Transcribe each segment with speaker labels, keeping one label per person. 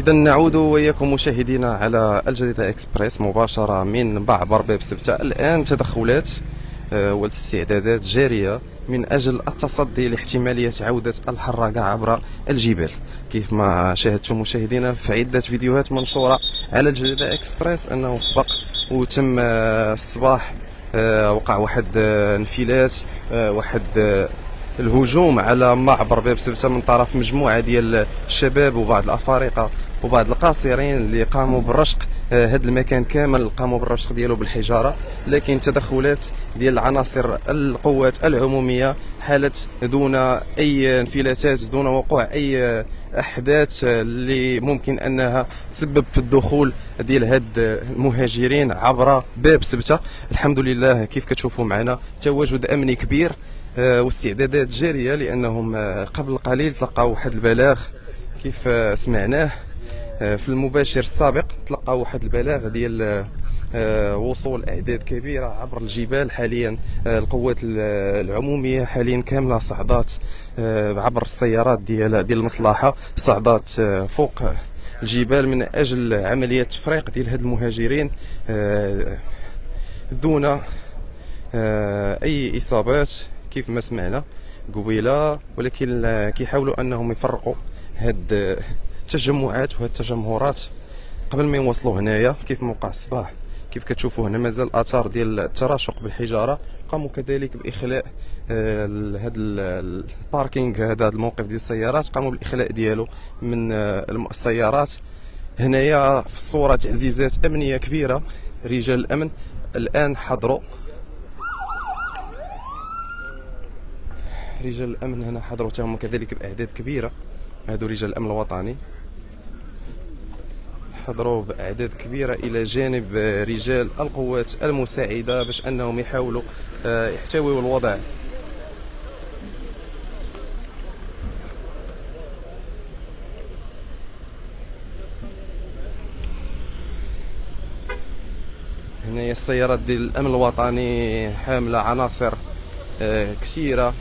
Speaker 1: إذا نعود وإياكم مشاهدينا على الجديدة إكسبريس مباشرة من معبر باب سبتة الآن تدخلات آه، والاستعدادات جارية من أجل التصدي لاحتمالية عودة الحراقة عبر الجبال. كيف ما شاهدتم مشاهدينا في عدة فيديوهات منشورة على الجديدة إكسبريس أنه سبق وتم آه، الصباح آه، وقع واحد انفلات واحد الهجوم على معبر باب سبسة من طرف مجموعة ديال الشباب وبعض الأفارقة وبعض القاصرين اللي قاموا بالرشق. هذا المكان كامل قاموا بالرشق ديالو بالحجارة لكن تدخلات ديال العناصر القوات العمومية حالت دون أي انفلاتات دون وقوع أي أحداث اللي ممكن أنها تسبب في الدخول ديال هاد المهاجرين عبر باب سبتة. الحمد لله كيف كتشوفوا معنا تواجد أمني كبير. آه، واستعدادات جارية لأنهم آه، قبل قليل تلقاو واحد البلاغ كيف آه، سمعناه آه، في المباشر السابق تلقاو واحد البلاغ ديال آه، آه، وصول أعداد كبيرة عبر الجبال حاليا آه، القوات ال- العمومية حاليا كاملة صعدات آه، عبر السيارات ديال ديال المصلحة صعدات آه، فوق الجبال من أجل عمليه تفريق ديال هاد المهاجرين آه، دون آه، أي إصابات. كيف ما سمعنا قبيلة ولكن آه، كيحاولوا أنهم يفرقوا هاد آه، التجمعات وهاد التجمهرات قبل ما يوصلوا هنايا كيف موقع الصباح؟ كيف كتشوفوا هنا مازال اثار ديال التراشق بالحجارة. قاموا كذلك بإخلاء آه، هاد ال- الباركينغ هذا الموقف ديال السيارات. قاموا بالإخلاء ديالو من آه، السيارات. هنايا في الصورة تعزيزات أمنية كبيرة. رجال الأمن الآن حضروا. رجال الأمن هنا حضروا كذلك بأعداد كبيرة. هادو رجال الأمن الوطني. حضروا بأعداد كبيرة إلى جانب رجال القوات المساعدة باش أنهم يحاولوا آه، يحتويوا الوضع. هنايا السيارات ديال الأمن الوطني حاملة عناصر آه، كثيرة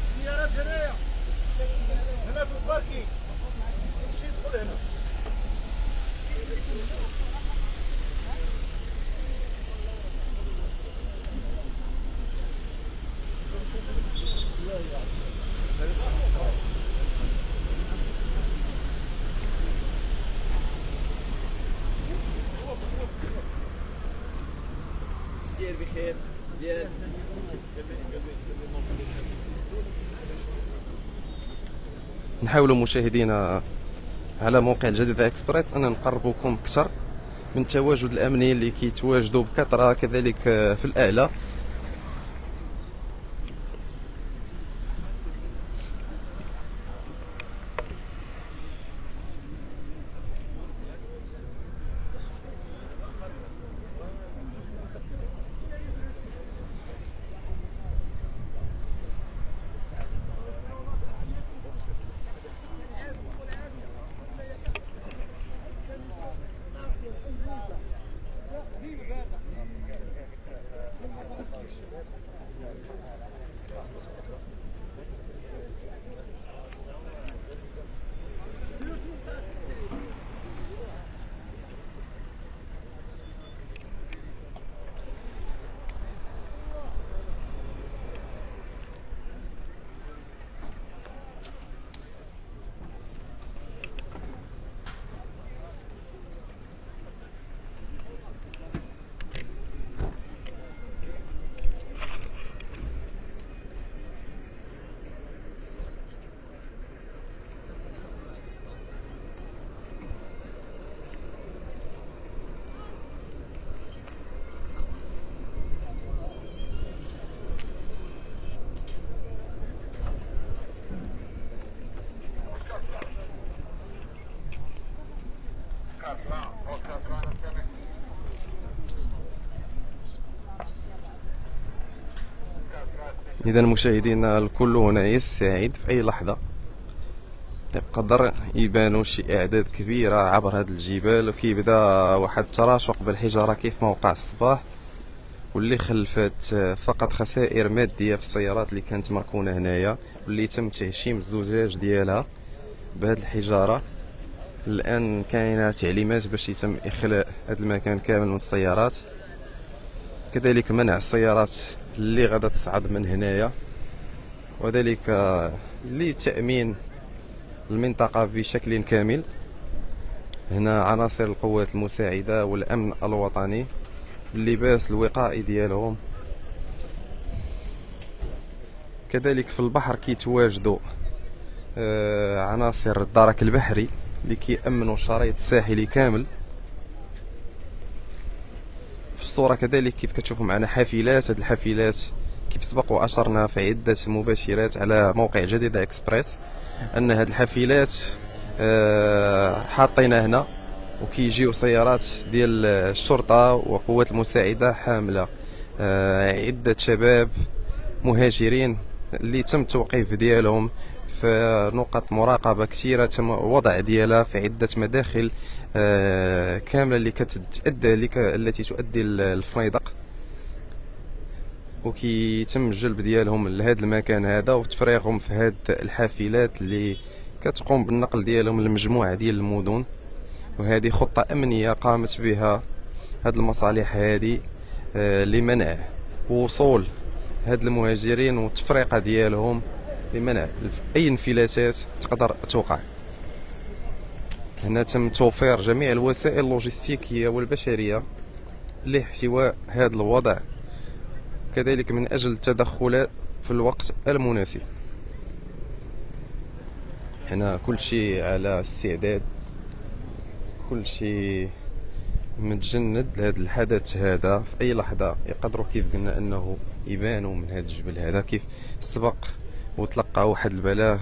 Speaker 2: السيارات هنايا هنا في الباركينغ نمشي ندخل هنا
Speaker 1: نحاولوا مشاهدينا على موقع الجديدة إكسبريس أن نقربوكم أكثر من التواجد الأمني اللي كيتواجدوا بكثرة كذلك آه، في الاعلى إذا مشاهدينا الكل هنا يستعد في أي لحظة؟ يقدر يبانوا شي إعداد كبيره عبر هذه الجبال وكيبدا واحد التراشق بالحجارة كيف ما وقع الصباح واللي خلفت فقط خسائر مادية في السيارات اللي كانت مركونة هنايا واللي تم تهشيم الزجاج ديالها بهذه الحجارة. الآن كاينة تعليمات باش يتم إخلاء هذا المكان كامل من السيارات. كذلك منع السيارات اللي غادا تصعد من هنايا. وذلك لتأمين المنطقة بشكل كامل. هنا عناصر القوات المساعدة والأمن الوطني. اللباس الوقائي ديالهم. كذلك في البحر كيتواجدوا آه، عناصر الدرك البحري. اللي كيأمنوا الشريط الساحلي كامل. في الصورة كذلك كيف كتشوفوا معنا حافلات. هاد الحافلات كيف سبق واشرنا في عدة مباشرات على موقع جديدة إكسبريس أن هاد الحافلات آه، حاطينها هنا وكيجيو سيارات ديال الشرطة وقوات المساعدة حاملة آه، عدة شباب مهاجرين اللي تم التوقيف ديالهم في نقط مراقبة كثيرة تم وضع ديالها في عدة مداخل آه، كاملة اللي كتأدى اللي ك- التي تؤدي الفنيدق وكيتم الجلب ديالهم لهذا المكان هذا وتفريغهم في هاد الحافلات اللي كتقوم بالنقل ديالهم لمجموعة ديال المدن. وهذه خطة أمنية قامت بها هاد المصالح هذه آه، لمنع وصول هاد المهاجرين والتفرقة ديالهم لمنع أي انفلاتات تقدر توقع. هنا تم توفير جميع الوسائل اللوجستيكية والبشرية لاحتواء هذا الوضع كذلك من أجل التدخلات في الوقت المناسب. هنا كل شيء على استعداد كل شيء متجند لهذا الحدث هذا. في أي لحظة يقدروا كيف قلنا أنه يبانوا من هذا الجبل هذا كيف سبق وتلقى واحد البلاغ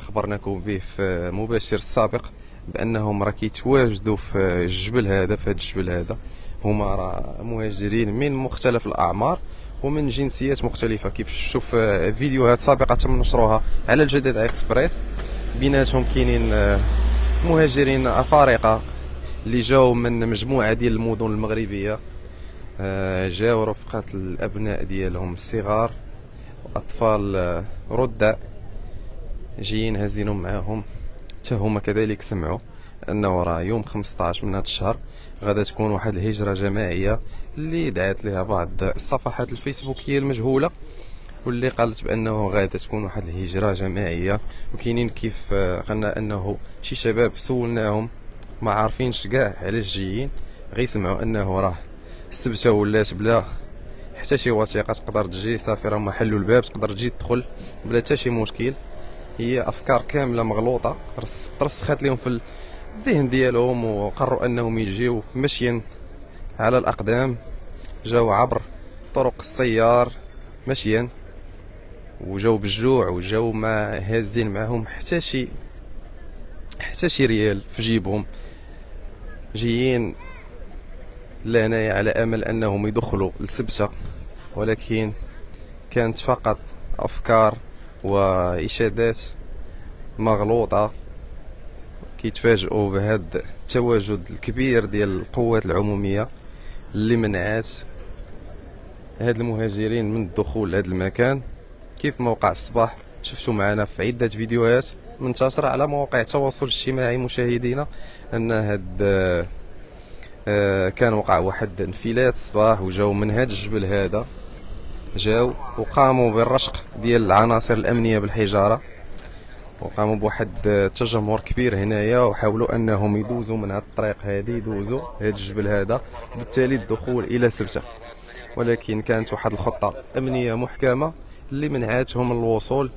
Speaker 1: خبرناكم به في مباشر السابق بأنهم راه كيتواجدوا في الجبل هذا في هذا الجبل هذا. هما راه مهاجرين من مختلف الأعمار ومن جنسيات مختلفة. كيف شوف آه، فيديوهات سابقة تم نشرها على الجديد إكسبريس. بيناتهم كاينين آه، مهاجرين أفارقة اللي جاو من مجموعة ديال المدن المغربية. آه، جاو رفقة الأبناء ديالهم الصغار أطفال رضع جايين هازينهم معاهم. حتى هما كذلك سمعوا انه راه يوم 15 من هذا الشهر غادا تكون واحد الهجرة جماعية اللي دعات لها بعض الصفحات الفيسبوكيه المجهولة واللي قالت بأنه غادا تكون واحد الهجرة جماعية. وكاينين كيف آه، قلنا أنه شي شباب سولناهم ما عارفينش كاع علاش جايين. غيسمعوا أنه راه السبتة ولات بلا حتى شي وثيقة تقدر تجي صافي راهم حلوا الباب تقدر تجي تدخل بلا حتى شي مشكل. هي أفكار كاملة مغلوطة. رس- ترسخت لهم في الذهن ديالهم وقرروا أنهم يجيو مشيا على الأقدام. جاو عبر طرق السيار مشيا وجاو بالجوع وجاو ما هازين معاهم حتى شي حتى شي ريال في جيبهم. جايين لهنايا على أمل أنهم يدخلوا لسبته ولكن كانت فقط أفكار وإشادات مغلوطة كيتفاجئوا بهذا التواجد الكبير ديال القوات العمومية اللي منعات هاد المهاجرين من الدخول لهذا المكان. كيف موقع الصباح شفتوا معنا في عدة فيديوهات منتشرة على مواقع التواصل الاجتماعي مشاهدينا أن هاد آه، آه، كان وقع واحد انفلات الصباح وجاو من هاد الجبل هذا. جاو وقاموا بالرشق ديال العناصر الأمنية بالحجارة. وقاموا بواحد التجمهر كبير هنايا وحاولوا أنهم يدوزوا من هاد الطريق هذه يدوزوا هاد الجبل هذا بالتالي الدخول إلى سبتة. ولكن كانت واحد الخطة أمنية محكمة اللي منعتهم الوصول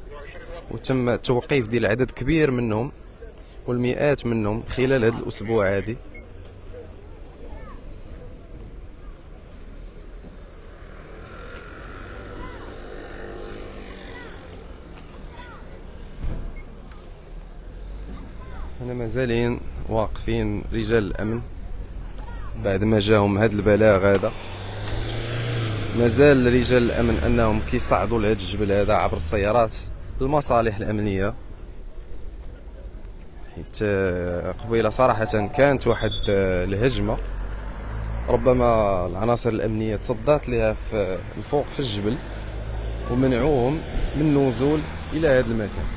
Speaker 1: وتم توقيف ديال عدد كبير منهم والمئات منهم خلال هذا الأسبوع هذه هنا مازالين واقفين رجال الأمن بعد ما جاهم هذا البلاغ هذا. مازال رجال الأمن أنهم كيصعدوا لهذا الجبل هذا عبر السيارات المصالح الأمنية. حيت آه، قبيلة صراحة كانت واحد آه، الهجمة. ربما العناصر الأمنية تصدات لها في الفوق في الجبل ومنعوهم من النزول إلى هذا المكان.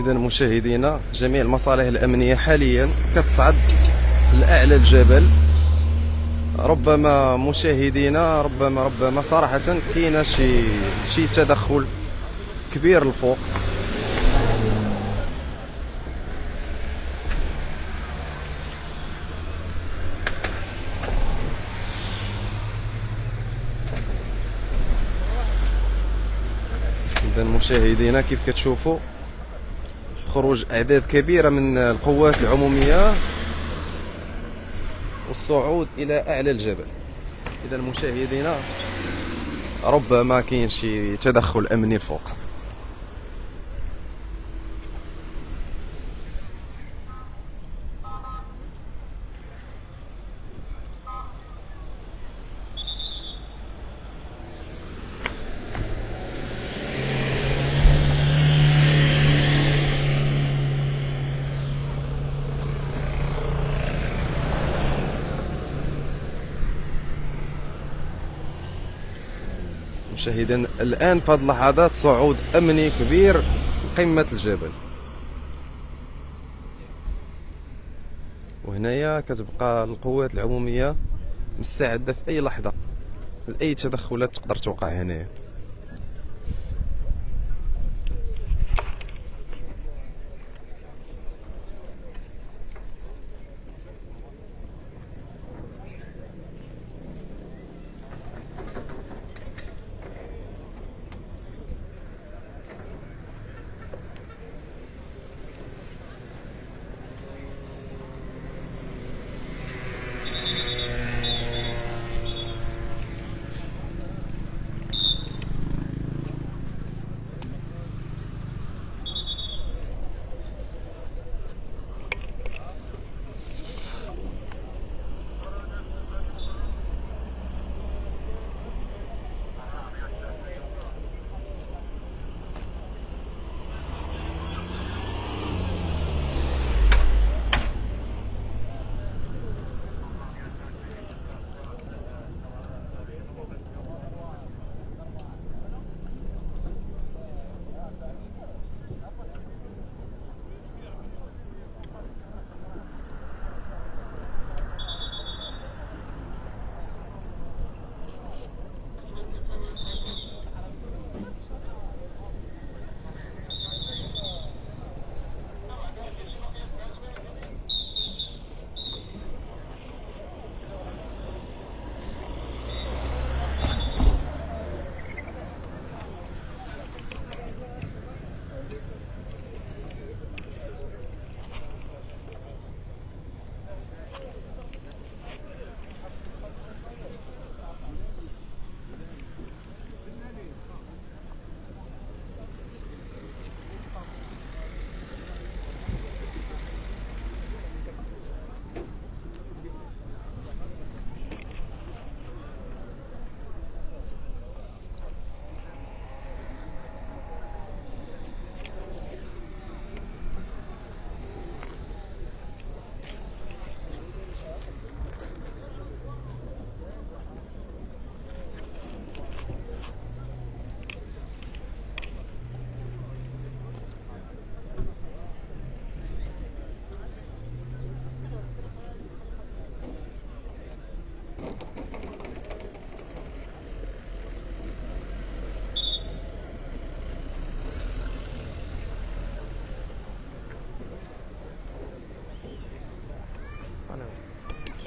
Speaker 1: اذا مشاهدينا جميع المصالح الأمنية حاليا كتصعد لأعلى الجبل. ربما مشاهدينا ربما ربما صراحة كاين شي شي تدخل كبير الفوق. اذا مشاهدينا كيف كتشوفوا؟ خروج أعداد كبيرة من القوات العمومية والصعود إلى أعلى الجبل. إذا مشاهدينا ربما كاين شي تدخل أمني الفوق. مشاهدينا الآن في هذه اللحظات صعود أمني كبير قمة الجبل. وهنايا كتبقى القوات العمومية مستعدة في أي لحظة لأي تدخلات تقدر توقع هنايا.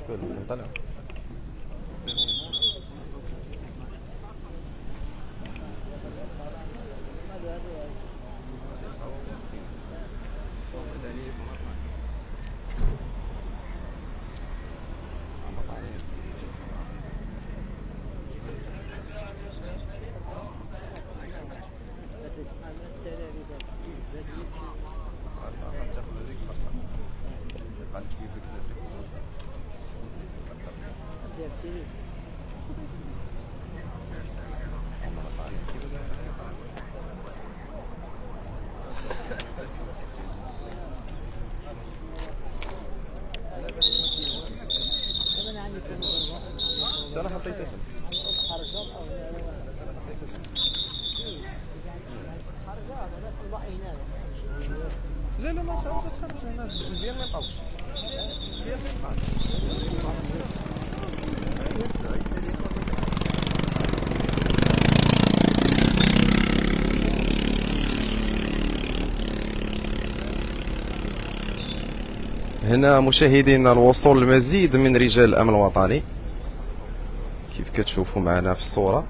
Speaker 1: شكون نطلع هنا مشاهدينا الوصول لمزيد من رجال الأمن الوطني. كيف كتشوفوا معنا في
Speaker 2: الصورة؟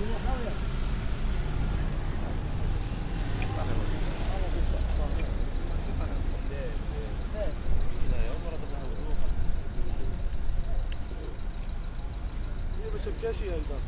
Speaker 2: ما شبكاش يا الباص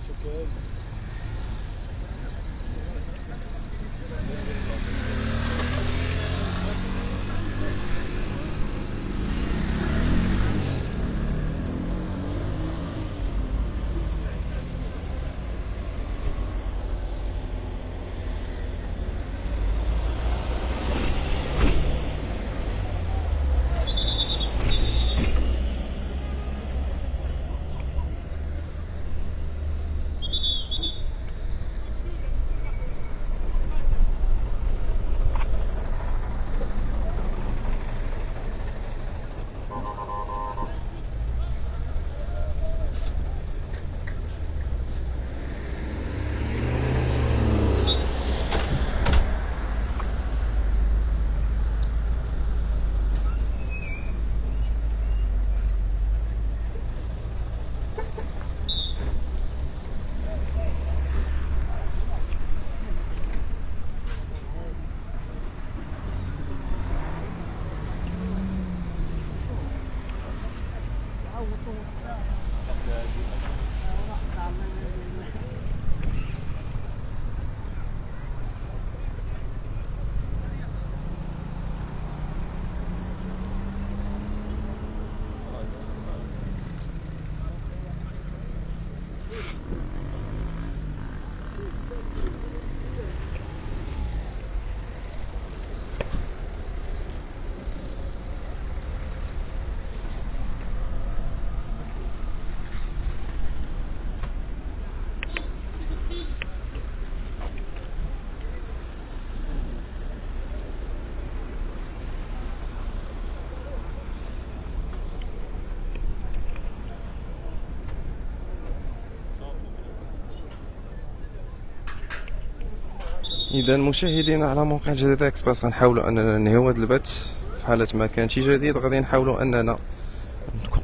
Speaker 1: اذا مشاهدينا على موقع جديد اكسبرس غنحاولوا أننا ننهيو هذا البث. في حاله ما كان شي جديد غادي نحاولوا أننا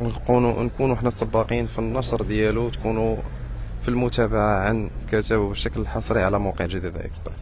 Speaker 1: نكونوا نكونوا حنا السباقين في النشر ديالو تكونوا في المتابعة عن كتب بشكل حصري على موقع جديدة إكسبريس.